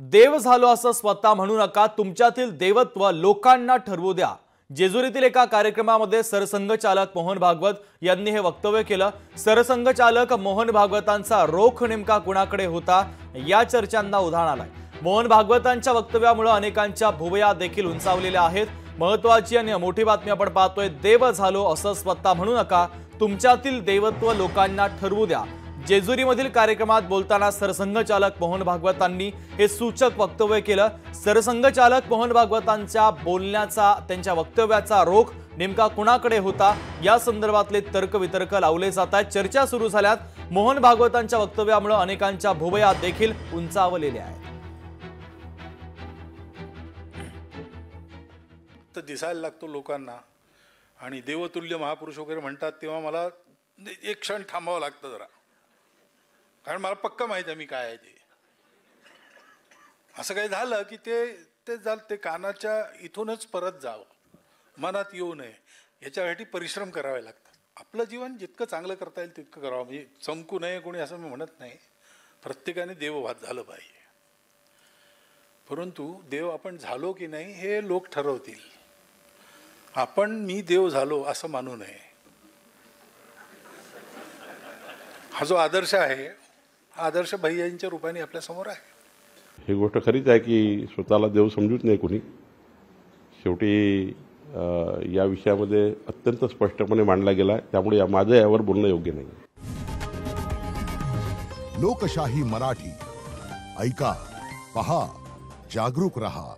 देव झालो असं स्वतः म्हणू नका तुमच्यातील देवत्व लोकांना ठरवू द्या. जेजुरीतील एका कार्यक्रमामध्ये सरसंघचालक मोहन भागवत यांनी हे वक्तव्य केलं. सरसंघचालक मोहन भागवतांचा रोख नेमका कुणाकडे होता या चर्चांना उधाण आलाय. मोहन भागवतांच्या वक्तव्यामुळे अनेकांच्या भुवया देखील उंचावलेल्या आहेत. महत्वाची आणि मोठी बातमी आपण पाहतोय देव झालो असं स्वतः म्हणू नका तुमच्यातील देवत्व लोकांना ठरवू द्या. जेजुरीमधील कार्यक्रमात बोलताना सरसंघचालक मोहन भागवतांनी हे सूचक वक्तव्य केलं. सरसंघचालक मोहन भागवतांच्या बोलण्याचा त्यांच्या वक्तव्याचा रोख नेमका कुणाकडे होता? या संदर्भातले तर्कवितर्क लावले जात आहेत. चर्चा सुरू झाल्यात. मोहन भागवतांच्या वक्तव्यामुळे अनेकांच्या भुवया देखील उंचावलेल्या आहेत. तर दिसायला लागतो लोकांना. आणि देवतुल्य महापुरुष वगैरे म्हणतात तेव्हा मला एक क्षण थांबावं लागतं जरा. कारण मला पक्क माहीत आहे मी काय आहे ते. असं काही झालं की ते ते झालं ते कानाच्या इथूनच परत जावं. मनात येऊ नये. याच्यासाठी परिश्रम करावे लागतात. आपलं जीवन जितकं चांगलं करता येईल तितकं करावं. म्हणजे चमकू नये कोणी असं मी म्हणत नाही. प्रत्येकाने देवभात झालं पाहिजे. परंतु देव आपण झालो की नाही हे लोक ठरवतील. आपण मी देव झालो असं मानू नये. हा जो आदर्श आहे आदर्श भैयांच्या रूपाने आपल्यासमोर आहे. ही गोष्ट खरीच आहे की स्वतःला देव समजूच नाही कोणी. शेवटी या विषयामध्ये अत्यंत स्पष्टपणे मांडला गेला आहे. त्यामुळे या- माझं यावर बोलणं योग्य नाही. लोकशाही मराठी. ऐका पहा जागरूक रहा.